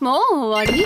もう終わり